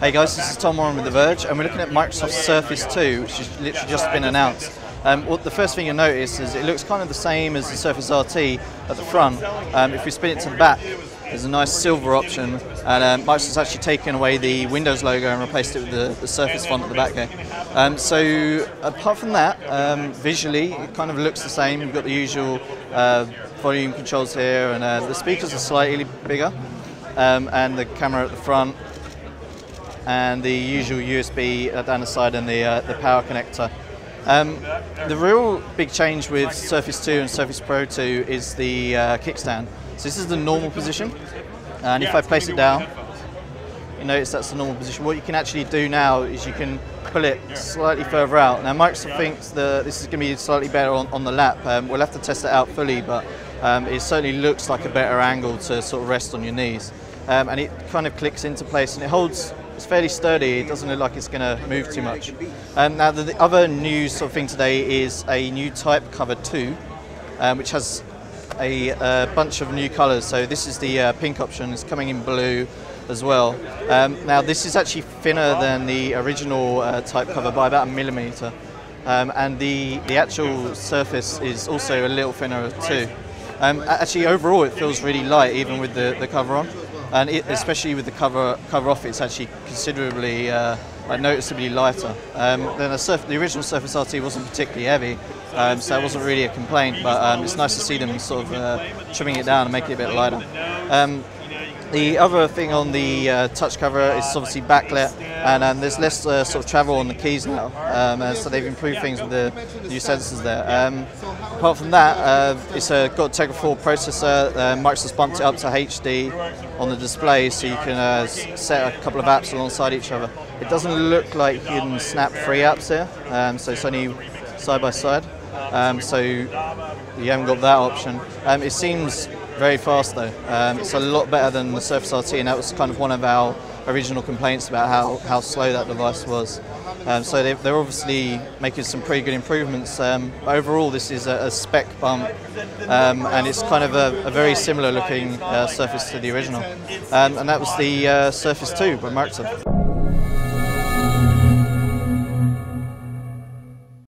Hey guys, this is Tom Warren with The Verge, and we're looking at Microsoft Surface 2, which has literally just been announced. Um, the first thing you'll notice is it looks kind of the same as the Surface RT at the front. Um, if we spin it to the back, there's a nice silver option, and um, Microsoft's actually taken away the Windows logo and replaced it with the, the Surface font at the back there. Um, so apart from that, um, visually it kind of looks the same. You've got the usual uh, volume controls here, and uh, the speakers are slightly bigger, um, and the camera at the front and the usual USB down the side and the, uh, the power connector. Um, the real big change with Surface 2 and Surface Pro 2 is the uh, kickstand. So this is the normal position, and if I place it down, you notice that's the normal position. What you can actually do now is you can pull it slightly further out. Now Microsoft thinks that this is going to be slightly better on, on the lap. Um, we'll have to test it out fully, but um, it certainly looks like a better angle to sort of rest on your knees. Um, and it kind of clicks into place and it holds it's fairly sturdy. It doesn't look like it's going to move too much. Um, now, the, the, other new sort of thing today is a new type cover 2, um, which has a, a, bunch of new colours. So this is the uh, pink option. It's coming in blue as well. Um, now, this is actually thinner than the original uh, type cover by about a millimetre. Um, and the, the actual surface is also a little thinner too. Um, actually, overall, it feels really light, even with the, the cover on and it, especially with the cover cover off, it's actually considerably uh, like noticeably lighter. Um, then the, original Surface RT wasn't particularly heavy, um, so that wasn't really a complaint. But um, it's nice to see them sort of uh, trimming it down and making it a bit lighter. The other thing on the uh, touch cover is obviously backlit, and um, there's less uh, sort of travel on the keys now, um, uh, so they've improved things with the new sensors there. Um, apart from that, uh, it's a, got a Tegra 4 processor. Uh, Microsoft's bumped it up to HD on the display, so you can uh, set a couple of apps alongside each other. It doesn't look like you can snap three apps here, um, so it's only side by side. Um, so you haven't got that option. Um, it seems very fast though. Um, it's a lot better than the Surface RT, and that was kind of one of our original complaints about how, how slow that device was. Um, so they, are obviously making some pretty good improvements. Um, overall, this is a, a spec bump, um, and it's kind of a, a very similar looking uh, Surface to the original. Um, and that was the uh, Surface 2 by Microsoft.